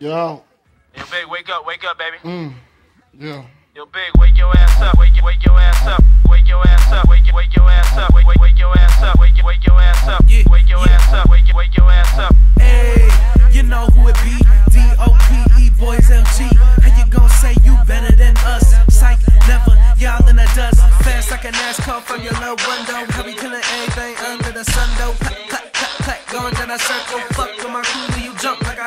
Yeah. Yo, big, wake up, wake up, baby. Mm. Yeah. Yo, big, wake your ass up, wake, wake your ass up, wake your ass up, wake, wake your ass up, wake, wake, wake your ass up, wake, wake your ass up, wake your ass up, wake, wake your ass up. Hey, you know who it be? D-O-P-E, boys LG. How you gon' say you better than us? Psych, never, y'all in the dust. Fast like a NASCAR from your little window. How we killing everything under the sun, though. Clap, clap, clap, clap, going down that circle. Fuck with my crew till you jump like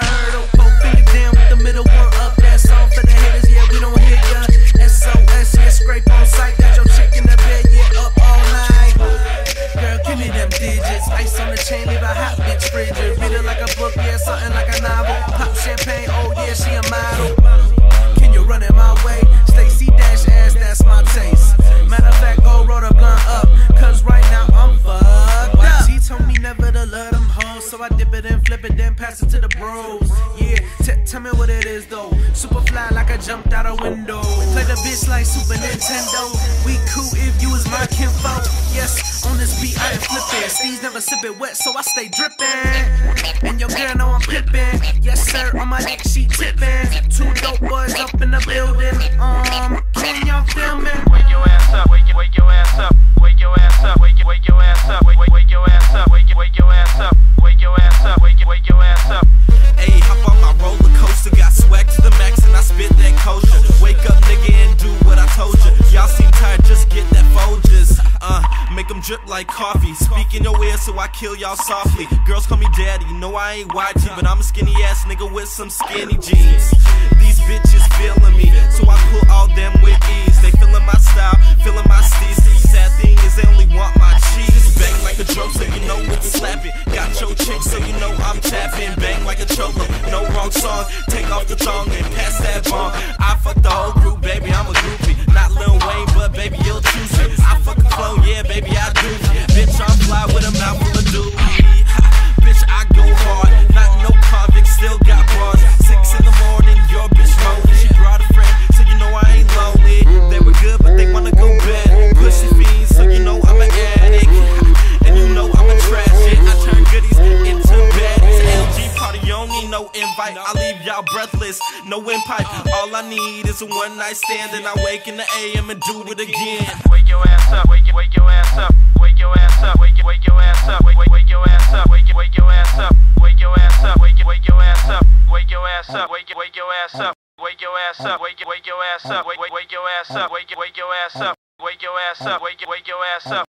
So I dip it and flip it, then pass it to the bros. Yeah, t- tell me what it is though. Super fly like I jumped out a window. Play the bitch like Super Nintendo. We cool if you was my kinfolk. Yes, on this beat I am flipping. Steve's never sip it wet, so I stay dripping. And your girl know I'm pippin'. Yes, sir, on my dick she tippin'. Two dope boys up in the building. Spit that kosher. Wake up, nigga, and do what I told you. Y'all seem tired, just get that Folgers. Uh, make them drip like coffee. Speak in your ear so I kill y'all softly. Girls call me daddy, know I ain't YG, but I'm a skinny ass nigga with some skinny jeans. These bitches feeling me, so I pull all them with ease. They feeling my style, feeling my steez. Sad thing is they only want my cheese. Bang like a drum, so you know it's slapping. Got your The tongue and pass that bomb. I fuck the whole leave y'all breathless, no windpipe. All I need is a one night stand, and I wake in the AM and do it again. Wake your ass up, wake, wake your ass up, wake your ass up, wake, wake your ass up, wake, wake, your ass up, wake, wake your ass up, wake your ass up, wake, wake your ass up, wake your ass up, wake, wake your ass up, wake your ass up, wake, wake your ass up, wake, wake your ass up, wake, wake your ass up, wake your ass up, wake, wake your ass up.